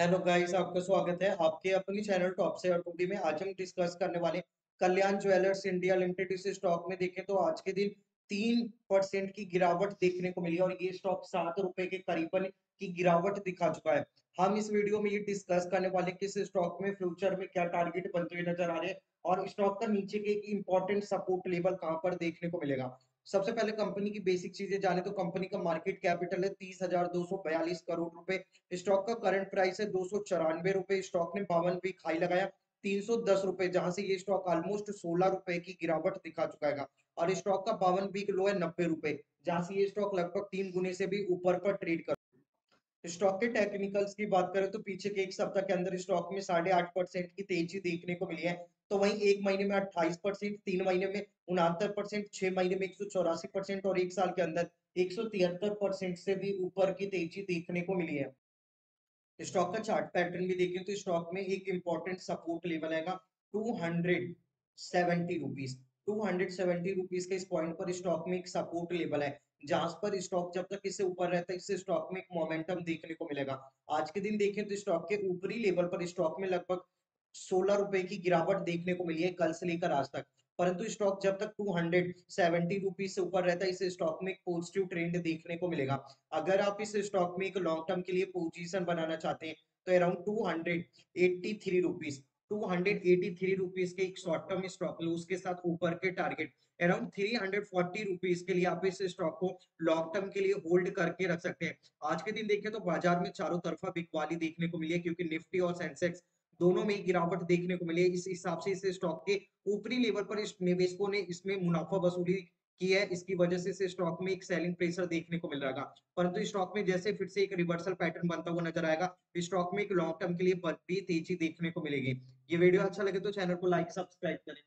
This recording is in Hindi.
हेलो गाइस आपका स्वागत है। आपके अपनी चैनल टॉप से और में आज हम डिस्कस करने वाले कल्याण ज्वेलर्स इंडिया लिमिटेड इस स्टॉक में देखें तो आज के दिन तीन परसेंट की गिरावट देखने को मिली और ये स्टॉक सात रुपए के करीबन की गिरावट दिखा चुका है। हम इस वीडियो में ये डिस्कस करने वाले किस स्टॉक में फ्यूचर में क्या टारगेट बनते हुए नज़र आ रहे हैं और स्टॉक का नीचे के एक इंपॉर्टेंट सपोर्ट लेवल कहाँ पर देखने को मिलेगा। सबसे पहले कंपनी की बेसिक चीज़ें जाने तो कंपनी का मार्केट कैपिटल है तीस हज़ार दो सौ बयालीस करोड़ रुपए। स्टॉक का करंट प्राइस है दो सौ चौरानवे रुपए। स्टॉक ने बावन भी खाई लगाया, तीन सौ दस रुपए, जहाँ से ये स्टॉक ऑलमोस्ट सोलह रुपए की गिरावट दिखा चुका है और स्टॉक का बावन वीक लो है नब्बे रुपए, जहाँ से ये स्टॉक लगभग तीन गुने से भी ऊपर पर ट्रेड कर स्टॉक के टेक्निकल्स की बात करें तो पीछे के एक सप्ताह के अंदर स्टॉक में साढ़े आठ परसेंट की तेज़ी देखने को मिली है। तो वहीं एक महीने में अट्ठाईस परसेंट, तीन महीने में उनहत्तर परसेंट, छह महीने में एक सौ चौरासी परसेंट और एक साल के अंदर एक सौ तिहत्तर परसेंट से भी ऊपर की तेज़ी देखने को मिली है। स्टॉक का चार्ट पैटर्न भी देखें तो स्टॉक में एक इंपॉर्टेंट सपोर्ट लेवल है two hundred seventy rupees two hundred seventy rupees के इस पॉइंट पर स्टॉक में एक सपोर्ट लेवल है। जहाँ पर स्टॉक जब तक इससे ऊपर रहता है, इससे स्टॉक में एक मोमेंटम देखने को मिलेगा। आज के दिन देखें तो स्टॉक के ऊपरी लेवल पर स्टॉक में लगभग सोलह रुपए की गिरावट देखने को मिली है कल से लेकर आज तक। परंतु स्टॉक जब तक टू हंड्रेड सेवेंटी रुपीज़ से ऊपर रहता है, इस स्टॉक में एक पॉजिटिव ट्रेंड देखने को मिलेगा। अगर आप इस स्टॉक में एक लॉन्ग टर्म के लिए पोजीशन बनाना चाहते हैं तो around two hundred eighty three rupees two hundred eighty three rupees के एक शॉर्ट टर्म स्टॉक लो, उसके साथ ऊपर के target around three hundred forty rupees के लिए आप इस स्टॉक को लॉन्ग टर्म के लिए होल्ड करके रख सकते हैं। आज के दिन देखें तो बाज़ार में चारों तरफा बिकवाली देखने को मिली है, क्योंकि निफ्टी और सेंसेक्स दोनों में गिरावट देखने को मिली है। इस हिसाब से इस स्टॉक के ऊपरी लेवल पर इस निवेशकों ने इसमें मुनाफा वसूली की है, इसकी वजह से स्टॉक में एक सेलिंग प्रेशर देखने को मिल रहा परंतु स्टॉक में जैसे फिर से एक रिवर्सल पैटर्न बनता हुआ नज़र आएगा स्टॉक में एक लॉन्ग टर्म के लिए भी तेज़ी देखने को मिलेगी। ये वीडियो अच्छा लगे तो चैनल को लाइक सब्सक्राइब करें।